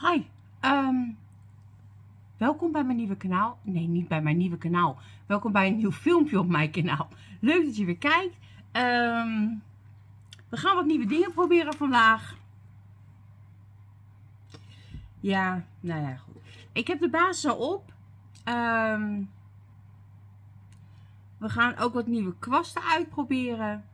Hi, ehm, welkom bij mijn nieuwe kanaal. Nee, niet bij mijn nieuwe kanaal. Welkom bij een nieuw filmpje op mijn kanaal. Leuk dat je weer kijkt. Ehm, we gaan wat nieuwe dingen proberen vandaag. Ja, nou ja, goed. Ik heb de basis al op. Ehm, we gaan ook wat nieuwe kwasten uitproberen.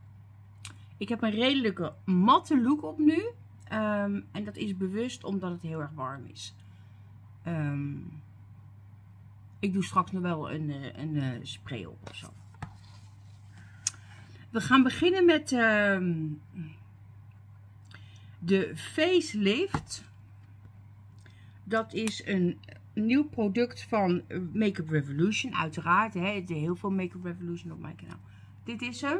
Ik heb een redelijke matte look op nu. Um, en dat is bewust omdat het heel erg warm is. Um, ik doe straks nog wel een, eh, een, een eh, spray op of zo. We gaan beginnen met um, de facelift. Dat is een nieuw product van Makeup Revolution. Uiteraard, hè, er heel veel Makeup Revolution op mijn kanaal. Dit is hem.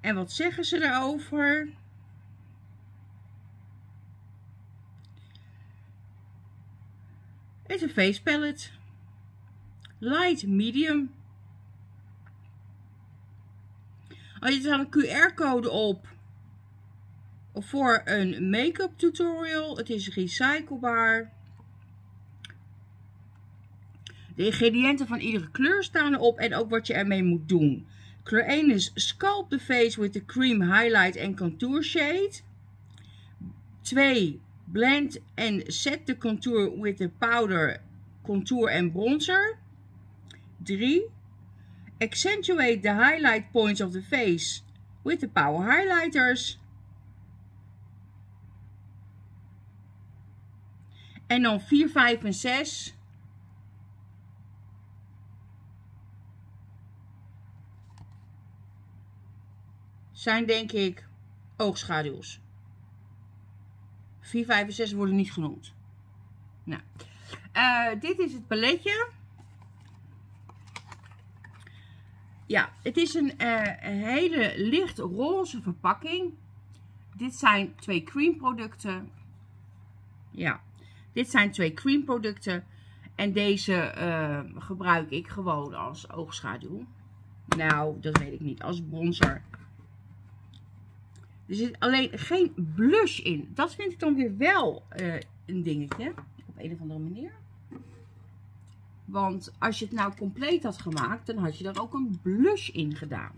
En wat zeggen ze erover? Is een face palette. Light, medium. Als je staat een QR-code op voor een make-up tutorial. Het is recyclebaar. De ingrediënten van iedere kleur staan erop en ook wat je ermee moet doen. Kleur 1 is Sculpt the Face with the Cream Highlight and Contour Shade. 2 Blend and set the contour with the powder, contour and bronzer. 3. Accentuate the highlight points of the face with the power highlighters. En dan 4, 5 en 6. Zijn denk ik oogschaduws. 4, 5 en 6 worden niet genoemd. Nou, uh, dit is het paletje. Ja, het is een, uh, een hele licht roze verpakking. Dit zijn twee cream producten. Ja, dit zijn twee cream producten. En deze uh, gebruik ik gewoon als oogschaduw. Nou, dat weet ik niet. Als bronzer. Er zit alleen geen blush in. Dat vind ik dan weer wel uh, een dingetje. Op een of andere manier. Want als je het nou compleet had gemaakt, dan had je er ook een blush in gedaan.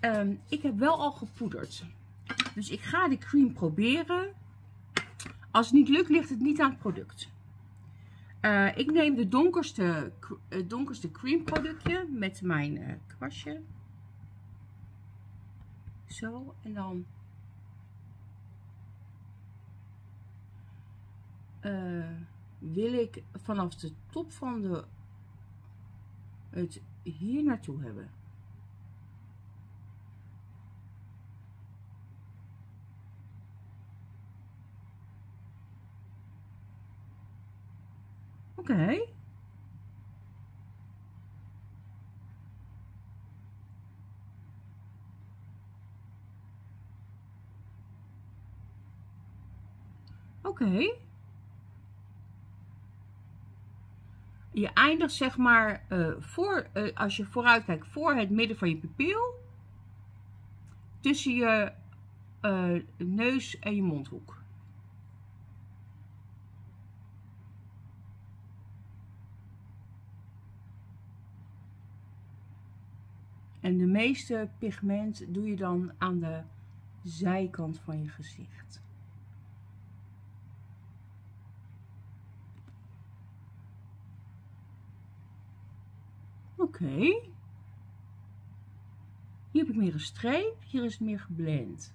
Um, ik heb wel al gepoederd. Dus ik ga de cream proberen. Als het niet lukt, ligt het niet aan het product. Uh, ik neem de donkerste, uh, donkerste cream productje met mijn kwastje. Zo, en dan uh, wil ik vanaf de top van de het hier naartoe hebben. Oké. Oké. Je eindigt zeg maar uh, voor, uh, als je vooruit kijkt, voor het midden van je pupil. Tussen je uh, neus en je mondhoek. En de meeste pigment doe je dan aan de zijkant van je gezicht. Okay. Hier heb ik meer een streep, hier is het meer geblend.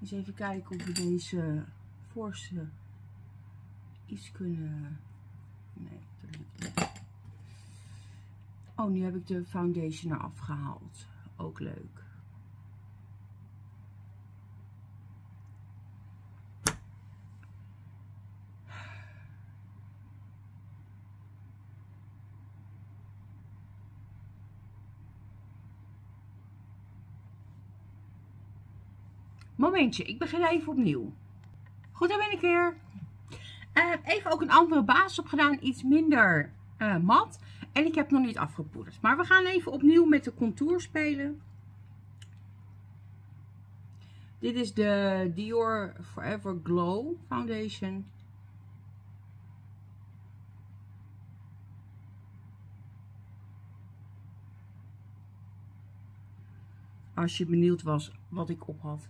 Eens even kijken of we deze voorste iets kunnen... Nee, dat lukt niet. Oh, nu heb ik de foundation eraf gehaald. Ook leuk. Momentje, ik begin even opnieuw. Goed, daar ben ik weer. Uh, even ook een andere basis op gedaan, iets minder uh, mat. En ik heb nog niet afgepoederd. Maar we gaan even opnieuw met de contour spelen. Dit is de Dior Forever Glow Foundation. Als je benieuwd was wat ik op had.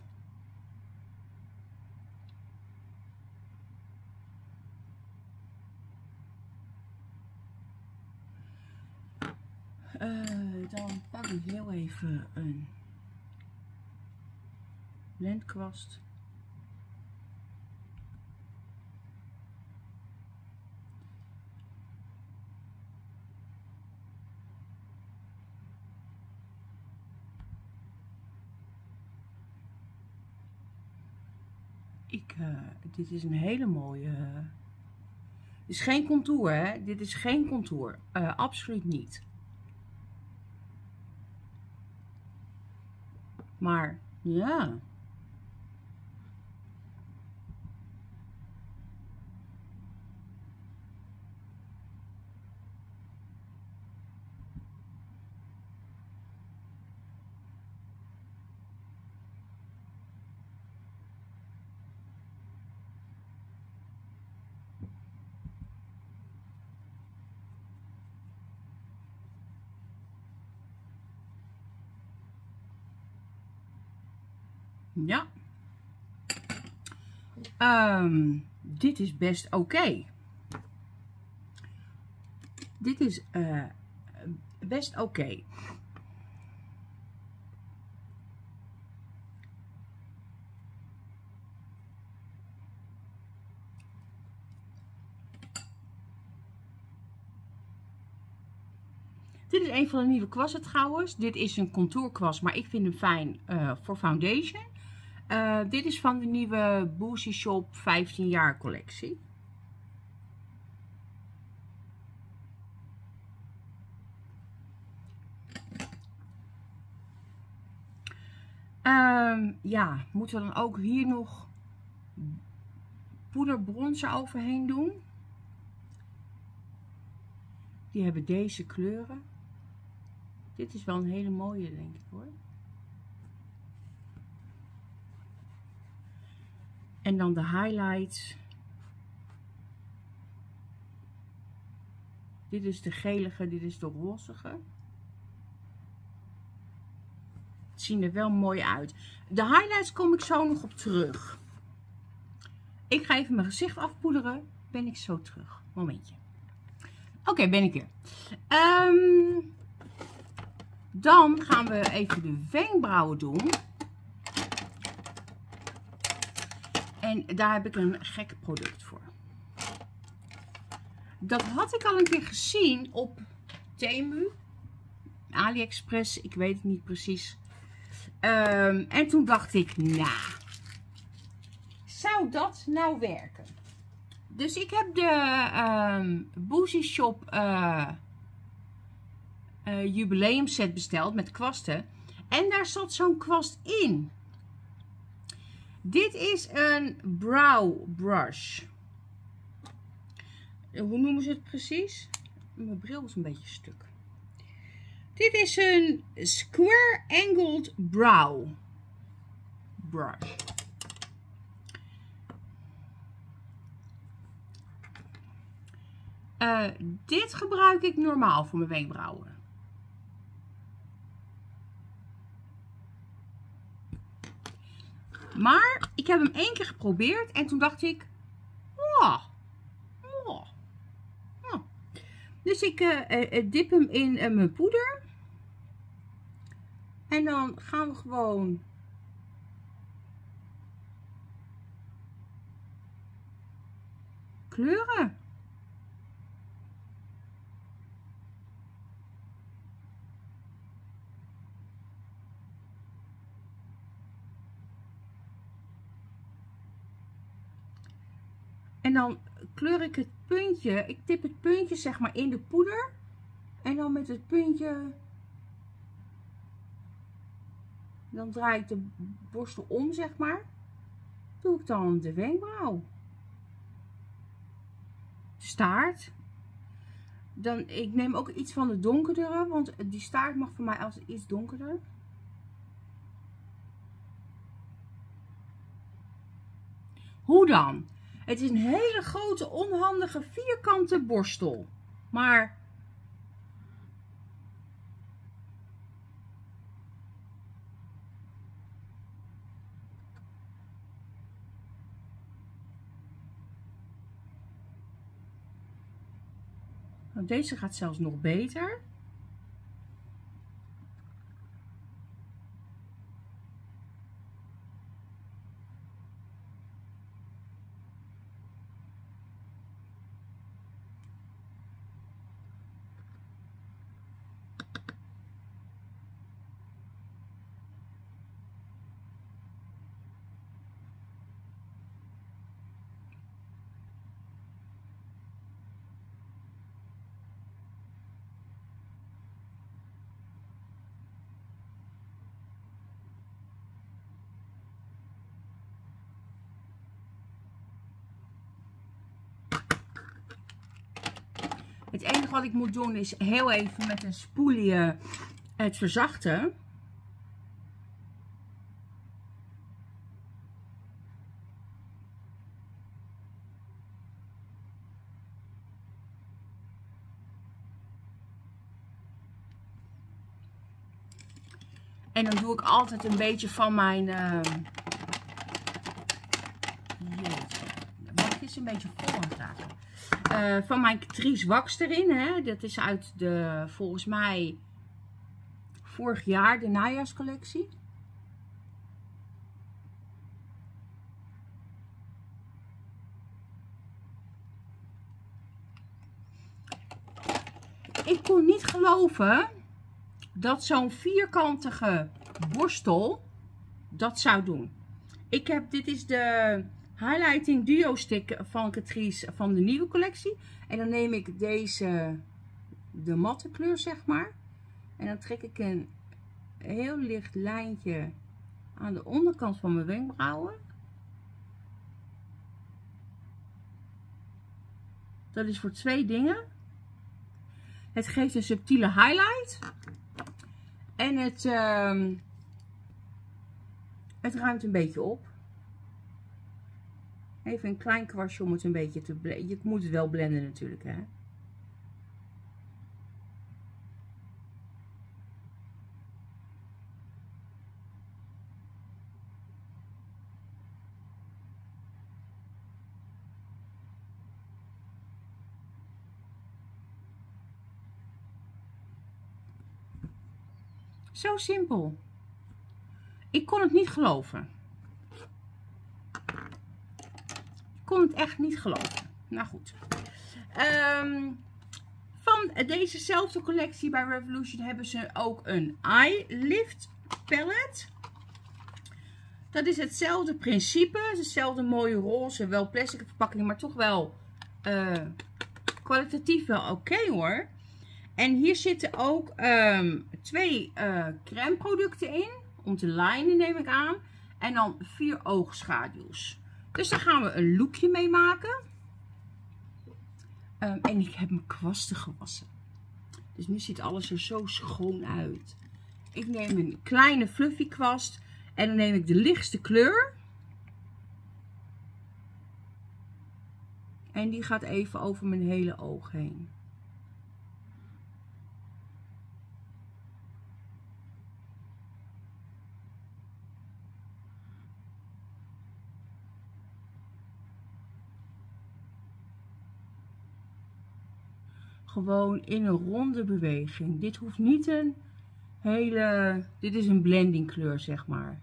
Uh, dan pak ik heel even een blendkwast. Ik, uh, dit is een hele mooie... Uh, is geen contour, hè? Dit is geen contour. Uh, absoluut niet. Maar ja. Um, dit is best oké. Dit is uh, best oké. Dit is een van de nieuwe kwassen trouwens. Dit is een contourkwast, maar ik vind hem fijn uh, voor foundation. Uh, dit is van de nieuwe Boozy Shop 15 jaar collectie. Um, ja, moeten we dan ook hier nog poederbronzer overheen doen. Die hebben deze kleuren. Dit is wel een hele mooie, denk ik hoor. En dan de highlights. Dit is de gelige, dit is de rozige. Het zien er wel mooi uit. De highlights kom ik zo nog op terug. Ik ga even mijn gezicht afpoederen. Ben ik zo terug. Momentje. Oké, ben ik er. Um, dan gaan we even de wenkbrauwen doen. En daar heb ik een gek product voor. Dat had ik al een keer gezien op Temu. AliExpress, ik weet het niet precies. Um, en toen dacht ik, nou, zou dat nou werken? Dus ik heb de um, Shop uh, uh, jubileum set besteld met kwasten. En daar zat zo'n kwast in. Dit is een brow brush. Hoe noemen ze het precies? Mijn bril is een beetje stuk. Dit is een square angled brow brush. Uh, dit gebruik ik normaal voor mijn wenkbrauwen. Maar ik heb hem één keer geprobeerd en toen dacht ik, oh, oh. Dus ik uh, dip hem in mijn poeder. En dan gaan we gewoon kleuren. En dan kleur ik het puntje, ik tip het puntje zeg maar in de poeder. En dan met het puntje, dan draai ik de borstel om zeg maar. Doe ik dan de wenkbrauw. Staart. Dan, ik neem ook iets van de donkerdere, want die staart mag voor mij als iets donkerder. Hoe dan? Het is een hele grote, onhandige, vierkante borstel. Maar deze gaat zelfs nog beter. Het enige wat ik moet doen is heel even met een spoelie het verzachten. En dan doe ik altijd een beetje van mijn... Uh... Jeetje. Mag is een beetje vol aan het uh, van mijn Catrice Wax erin. Hè. Dat is uit de, volgens mij, vorig jaar de najaarscollectie. Ik kon niet geloven dat zo'n vierkantige borstel dat zou doen. Ik heb, dit is de highlighting duo stick van Catrice van de nieuwe collectie. En dan neem ik deze, de matte kleur zeg maar. En dan trek ik een heel licht lijntje aan de onderkant van mijn wenkbrauwen. Dat is voor twee dingen. Het geeft een subtiele highlight. En het, uh, het ruimt een beetje op. Even een klein kwastje om het een beetje te. Je moet het wel blenden natuurlijk, hè. Zo simpel. Ik kon het niet geloven. Kon het echt niet geloven. Nou goed. Um, van dezezelfde collectie bij Revolution hebben ze ook een Eye Lift palette. Dat is hetzelfde principe. Hetzelfde mooie roze, wel plastic verpakking, maar toch wel uh, kwalitatief wel oké hoor. En hier zitten ook um, twee uh, crème producten in. Om te lijnen neem ik aan. En dan vier oogschaduws. Dus daar gaan we een lookje mee maken. Um, en ik heb mijn kwasten gewassen. Dus nu ziet alles er zo schoon uit. Ik neem een kleine fluffy kwast. En dan neem ik de lichtste kleur. En die gaat even over mijn hele oog heen. Gewoon in een ronde beweging. Dit hoeft niet een hele... Dit is een blending kleur, zeg maar.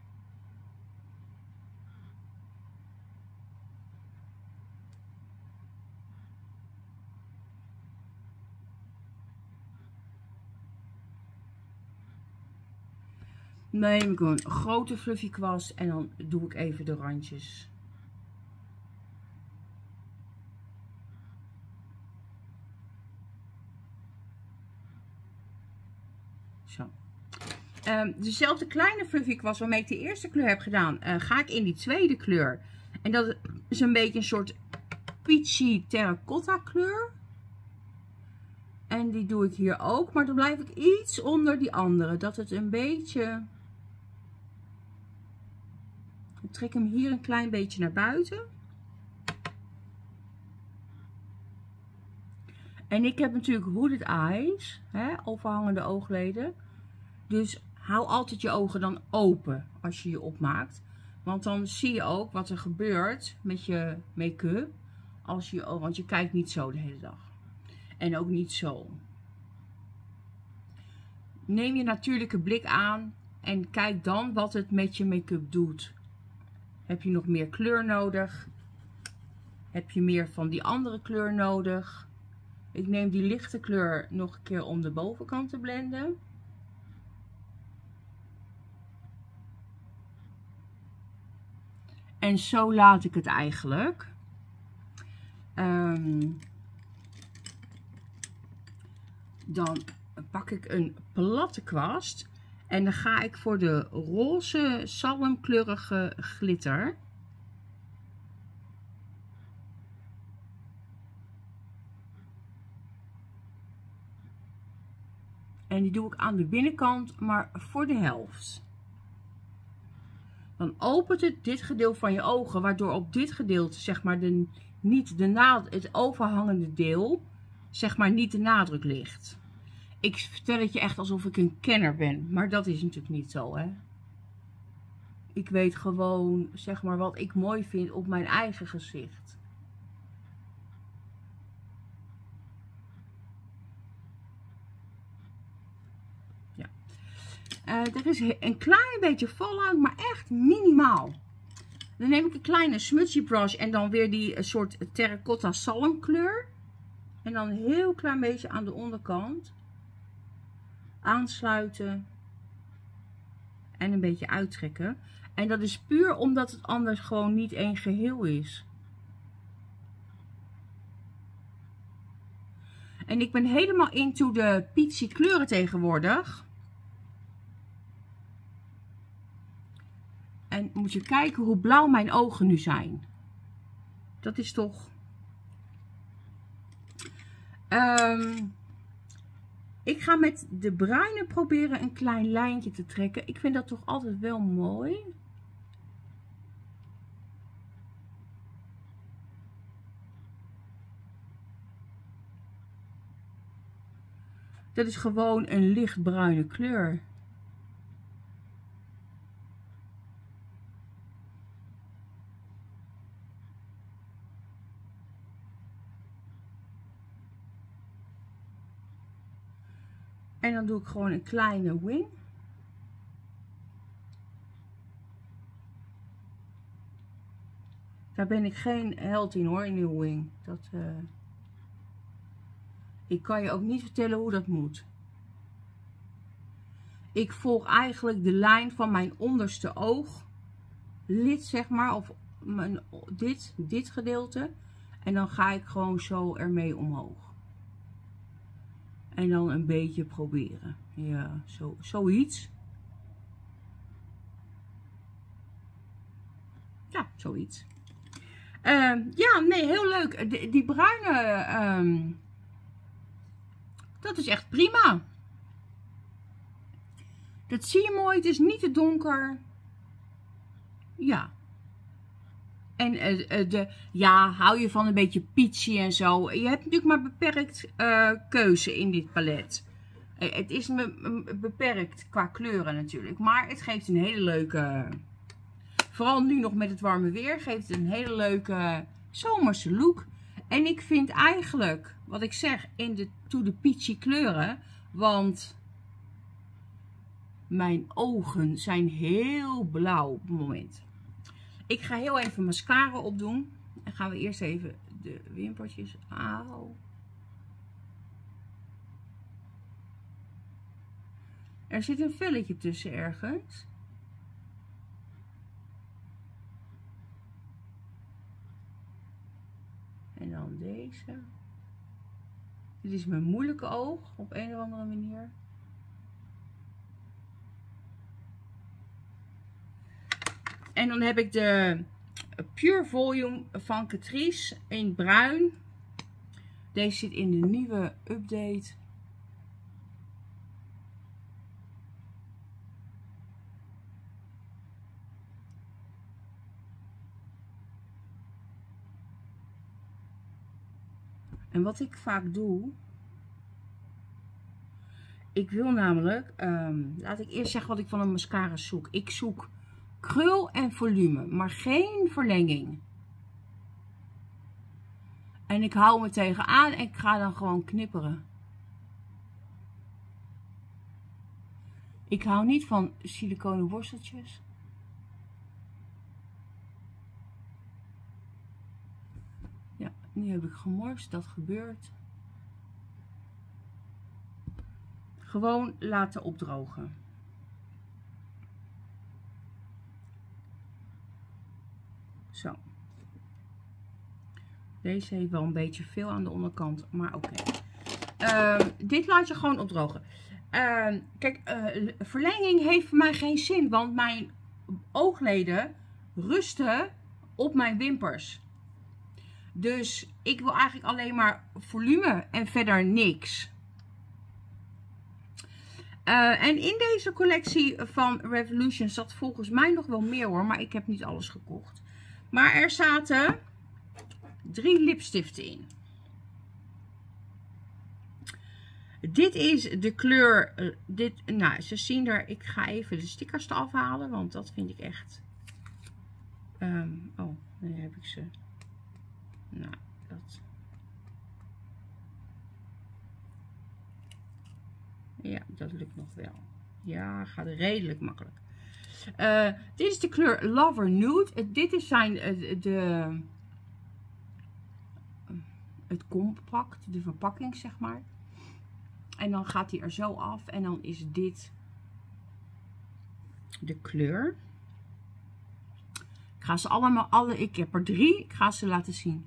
Neem ik een grote fluffy kwast en dan doe ik even de randjes. Um, dezelfde kleine fluffy kwast waarmee ik de eerste kleur heb gedaan, uh, ga ik in die tweede kleur. En dat is een beetje een soort peachy terracotta kleur. En die doe ik hier ook. Maar dan blijf ik iets onder die andere. Dat het een beetje... Ik trek hem hier een klein beetje naar buiten. En ik heb natuurlijk hooded eyes. Hè, overhangende oogleden. Dus hou altijd je ogen dan open als je je opmaakt. Want dan zie je ook wat er gebeurt met je make-up. Als je, want je kijkt niet zo de hele dag. En ook niet zo. Neem je natuurlijke blik aan en kijk dan wat het met je make-up doet. Heb je nog meer kleur nodig? Heb je meer van die andere kleur nodig? Ik neem die lichte kleur nog een keer om de bovenkant te blenden. En zo laat ik het eigenlijk. Um, dan pak ik een platte kwast. En dan ga ik voor de roze zalmkleurige glitter. En die doe ik aan de binnenkant, maar voor de helft. Dan opent het dit gedeelte van je ogen, waardoor op dit gedeelte, zeg maar, de, niet de naad, het overhangende deel, zeg maar, niet de nadruk ligt. Ik vertel het je echt alsof ik een kenner ben, maar dat is natuurlijk niet zo, hè. Ik weet gewoon, zeg maar, wat ik mooi vind op mijn eigen gezicht. Er is een klein beetje fallout, maar echt minimaal. Dan neem ik een kleine smudgy brush en dan weer die eh, soort terracotta zalmkleur. En dan een heel klein beetje aan de onderkant. Aansluiten. En een beetje uittrekken. En dat is puur omdat het anders gewoon niet één geheel is. En ik ben helemaal into de peachy kleuren tegenwoordig. En moet je kijken hoe blauw mijn ogen nu zijn. Dat is toch... Um, ik ga met de bruine proberen een klein lijntje te trekken. Ik vind dat toch altijd wel mooi. Dat is gewoon een lichtbruine kleur. En dan doe ik gewoon een kleine wing. Daar ben ik geen held in hoor, in die wing. Dat, uh... Ik kan je ook niet vertellen hoe dat moet. Ik volg eigenlijk de lijn van mijn onderste oog. Lid zeg maar, of mijn, dit, dit gedeelte. En dan ga ik gewoon zo ermee omhoog. En dan een beetje proberen. Ja, zo, zoiets. Ja, zoiets. Uh, ja, nee, heel leuk. Die, die bruine, um, dat is echt prima. Dat zie je mooi. Het is niet te donker. Ja. En uh, de, ja, hou je van een beetje peachy en zo. Je hebt natuurlijk maar beperkt uh, keuze in dit palet. Het is me, beperkt qua kleuren natuurlijk. Maar het geeft een hele leuke... Vooral nu nog met het warme weer geeft het een hele leuke zomerse look. En ik vind eigenlijk, wat ik zeg, in de to the peachy kleuren. Want mijn ogen zijn heel blauw op het moment. Ik ga heel even mascara opdoen. En gaan we eerst even de wimpertjes. Auw. Er zit een velletje tussen ergens. En dan deze. Dit is mijn moeilijke oog op een of andere manier. En dan heb ik de Pure Volume van Catrice in bruin. Deze zit in de nieuwe update. En wat ik vaak doe, ik wil namelijk, ehm, laat ik eerst zeggen wat ik van een mascara zoek. Ik zoek krul en volume, maar geen verlenging. En ik hou me tegenaan en ik ga dan gewoon knipperen. Ik hou niet van siliconen borsteltjes. Ja, nu heb ik gemorst, dat gebeurt. Gewoon laten opdrogen. Zo. Deze heeft wel een beetje veel aan de onderkant, maar oké. Ehm, dit laat je gewoon opdrogen. Uh, kijk, uh, verlenging heeft voor mij geen zin, want mijn oogleden rusten op mijn wimpers. Dus ik wil eigenlijk alleen maar volume en verder niks. Uh, en in deze collectie van Revolution zat volgens mij nog wel meer hoor, maar ik heb niet alles gekocht. Maar er zaten drie lipstiften in. Dit is de kleur, uh, dit, nou ze zien er, ik ga even de stickers eraf halen, want dat vind ik echt, um, oh, nu heb ik ze, nou, dat, ja, dat lukt nog wel, ja, gaat redelijk makkelijk. Uh, dit is de kleur Lover Nude, dit is zijn, uh, de, het compact, de verpakking zeg maar. En dan gaat hij er zo af. En dan is dit de kleur. Ik ga ze allemaal, alle, ik heb er drie. Ik ga ze laten zien.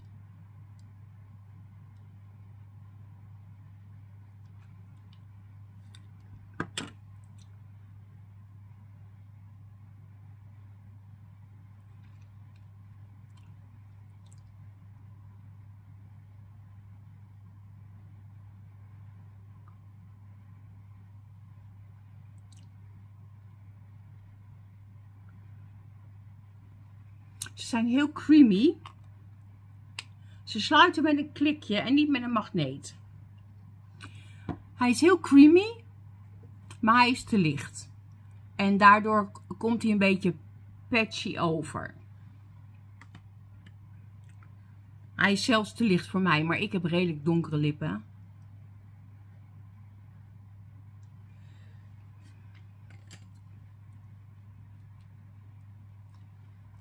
Ze zijn heel creamy. Ze sluiten met een klikje en niet met een magneet. Hij is heel creamy, maar hij is te licht. En daardoor komt hij een beetje patchy over. Hij is zelfs te licht voor mij, maar ik heb redelijk donkere lippen.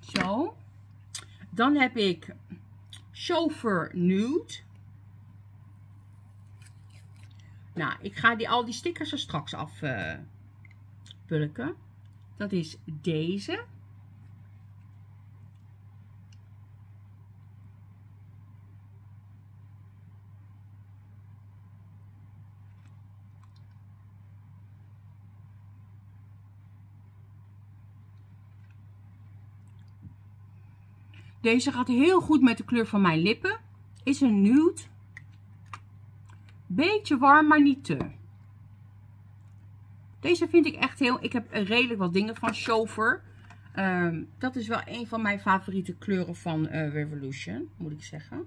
Zo. Dan heb ik Chauffeur Nude. Nou, ik ga die, al die stickers er straks af uh, pulken. Dat is deze. Deze gaat heel goed met de kleur van mijn lippen. Is een nude. Beetje warm, maar niet te. Deze vind ik echt heel... Ik heb redelijk wat dingen van Chauffeur. Um, dat is wel een van mijn favoriete kleuren van uh, Revolution, moet ik zeggen.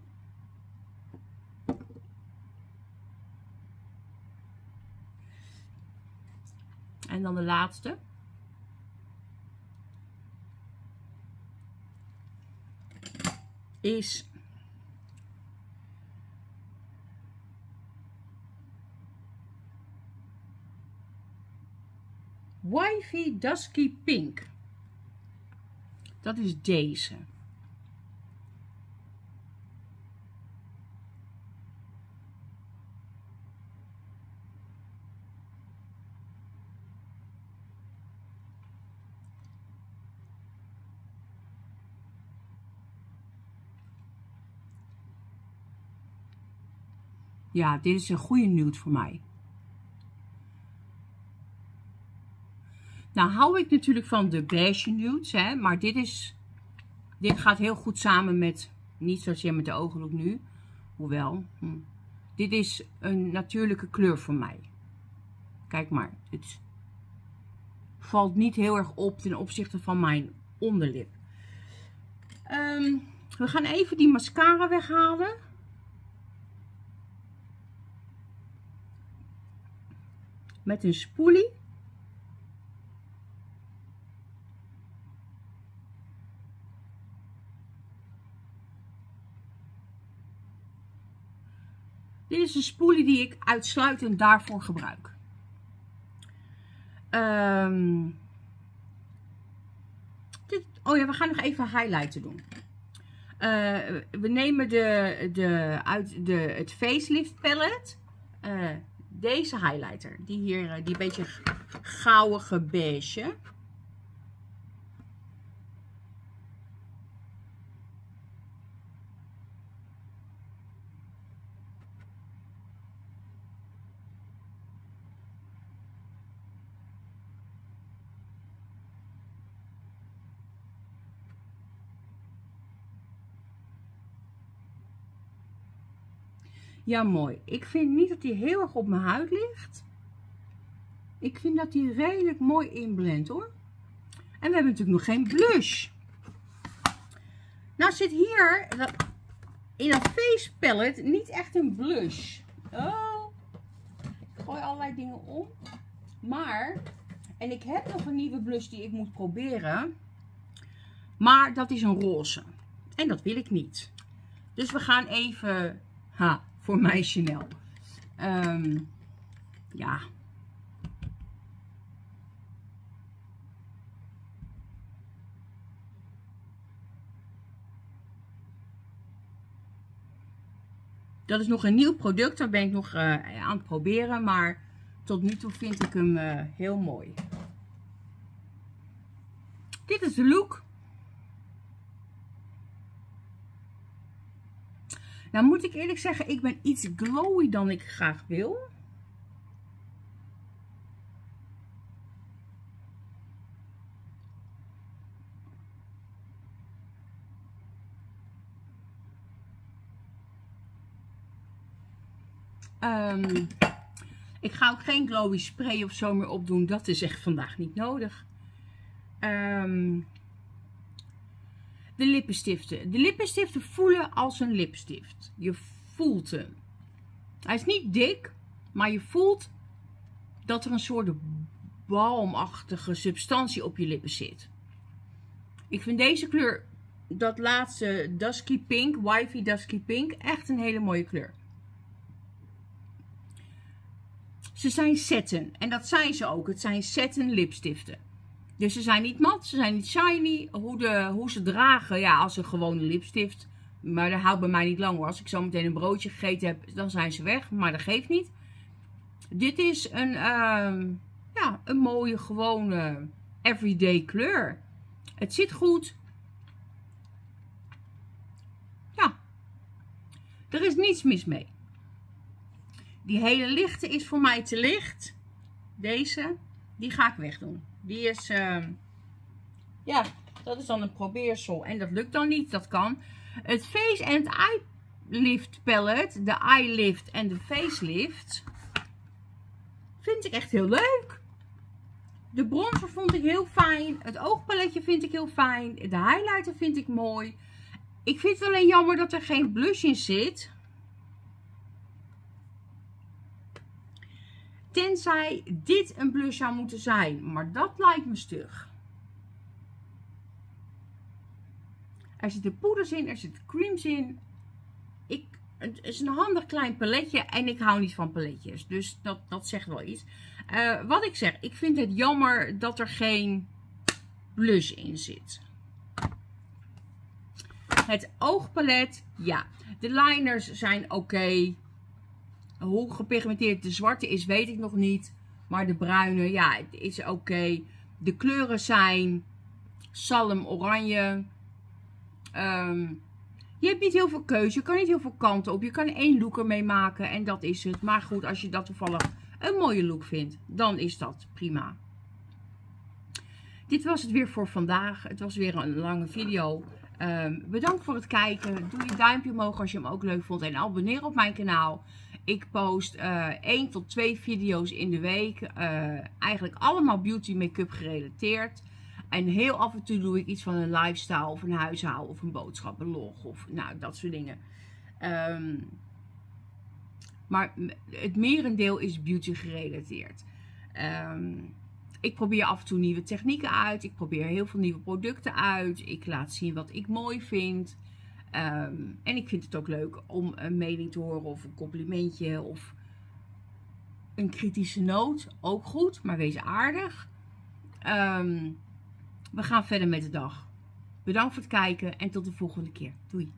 En dan de laatste. Is Wifey Dusky Pink. Dat is deze. Ja, dit is een goede nude voor mij. Nou hou ik natuurlijk van de beige nudes, hè, maar dit is, dit gaat heel goed samen met, niet zozeer met de ogenlook nu, hoewel, hm. dit is een natuurlijke kleur voor mij. Kijk maar, het valt niet heel erg op ten opzichte van mijn onderlip. Um, we gaan even die mascara weghalen. Met een spoelie. Dit is een spoelie die ik uitsluitend daarvoor gebruik. Dit, oh ja, we gaan nog even highlighten doen. Uh, we nemen de, de, uit de, het facelift palette. Uh, deze highlighter. Die hier, uh, die beetje gouden beige. Ja, mooi. Ik vind niet dat die heel erg op mijn huid ligt. Ik vind dat die redelijk mooi inblendt hoor. En we hebben natuurlijk nog geen blush. Nou zit hier in dat face palette niet echt een blush. Oh, ik gooi allerlei dingen om. Maar, en ik heb nog een nieuwe blush die ik moet proberen. Maar dat is een roze. En dat wil ik niet. Dus we gaan even, ha, voor mij Chanel. Um, ja. Dat is nog een nieuw product, daar ben ik nog uh, aan het proberen, maar tot nu toe vind ik hem uh, heel mooi. Dit is de look. Nou moet ik eerlijk zeggen, ik ben iets glowy dan ik graag wil. Um, ik ga ook geen glowy spray of zo meer opdoen. Dat is echt vandaag niet nodig. Um, de lippenstiften. De lippenstiften voelen als een lipstift. Je voelt hem. Hij is niet dik, maar je voelt dat er een soort balmachtige substantie op je lippen zit. Ik vind deze kleur, dat laatste Dusky Pink, Wifey Dusky Pink, echt een hele mooie kleur. Ze zijn satin. En dat zijn ze ook. Het zijn satin lipstiften. Dus ze zijn niet mat, ze zijn niet shiny. Hoe, de, hoe ze dragen, ja, als een gewone lipstift. Maar dat houdt bij mij niet lang hoor. Als ik zo meteen een broodje gegeten heb, dan zijn ze weg. Maar dat geeft niet. Dit is een, uh, ja, een mooie, gewone, everyday kleur. Het zit goed. Ja. Er is niets mis mee. Die hele lichte is voor mij te licht. Deze, die ga ik wegdoen. Die is, uh, ja, dat is dan een probeersel. En dat lukt dan niet, dat kan. Het Face and Eye Lift palette, de Eye Lift en de Facelift, vind ik echt heel leuk. De bronzer vond ik heel fijn. Het oogpaletje vind ik heel fijn. De highlighter vind ik mooi. Ik vind het alleen jammer dat er geen blush in zit. Tenzij dit een blush zou moeten zijn. Maar dat lijkt me stug. Er zitten poeders in, er zitten creams in. Ik, het is een handig klein paletje en ik hou niet van paletjes. Dus dat, dat zegt wel iets. Uh, wat ik zeg, ik vind het jammer dat er geen blush in zit. Het oogpalet, ja. De liners zijn oké. Hoe gepigmenteerd de zwarte is, weet ik nog niet. Maar de bruine, ja, is oké. De kleuren zijn salm oranje. Um, je hebt niet heel veel keuze. Je kan niet heel veel kanten op. Je kan één look ermee maken en dat is het. Maar goed, als je dat toevallig een mooie look vindt, dan is dat prima. Dit was het weer voor vandaag. Het was weer een lange video. Um, bedankt voor het kijken. Doe je duimpje omhoog als je hem ook leuk vond. En abonneer op mijn kanaal. Ik post uh, eh, 1 tot 2 video's in de week. Uh, eigenlijk allemaal beauty make-up gerelateerd. En heel af en toe doe ik iets van een lifestyle of een huishouden of een boodschappenlog. Of nou, dat soort dingen. Um, maar het merendeel is beauty gerelateerd. Ehm, ik probeer af en toe nieuwe technieken uit. Ik probeer heel veel nieuwe producten uit. Ik laat zien wat ik mooi vind. Ehm, en ik vind het ook leuk om een mening te horen of een complimentje of een kritische noot. Ook goed, maar wees aardig. Ehm, we gaan verder met de dag. Bedankt voor het kijken en tot de volgende keer. Doei!